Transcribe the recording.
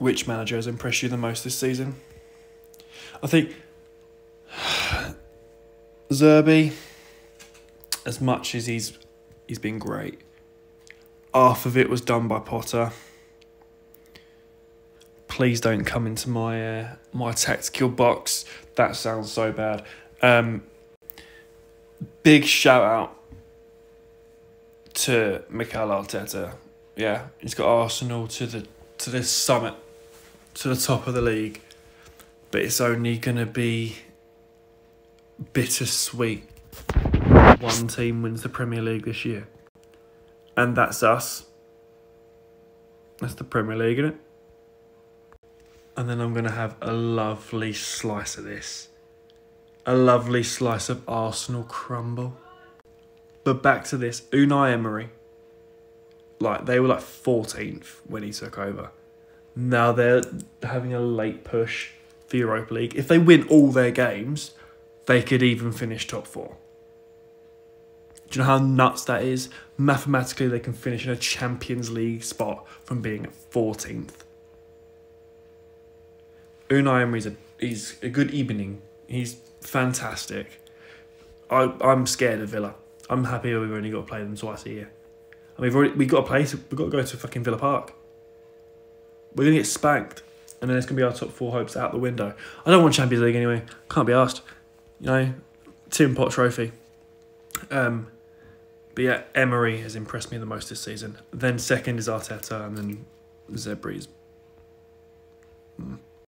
which manager has impressed you the most this season? I think Zerbi, as much as he's he's been great, half of it was done by Potter. Please don't come into my uh, my tactical box. That sounds so bad. Um, big shout out to Mikel Arteta. Yeah, he's got Arsenal to the to the summit, to the top of the league, but it's only gonna be bittersweet. One team wins the Premier League this year, and that's us. That's the Premier League, isn't it? And then I'm gonna have a lovely slice of this, a lovely slice of Arsenal crumble. But back to this, Unai Emery. Like they were like 14th when he took over. Now they're having a late push for Europa League. If they win all their games, they could even finish top four. Do you know how nuts that is? Mathematically, they can finish in a Champions League spot from being at 14th. Unai Emery's a, he's a good evening. He's fantastic. I, I'm scared of Villa. I'm happy we've only got to play them twice a year. And we've already we got to play. We've got to go to fucking Villa Park. We're gonna get spanked, and then it's gonna be our top four hopes out the window. I don't want Champions League anyway. Can't be asked. You know, Tim Pot Trophy. Um, but yeah, Emery has impressed me the most this season. Then second is Arteta, and then Zerbi's. Mm.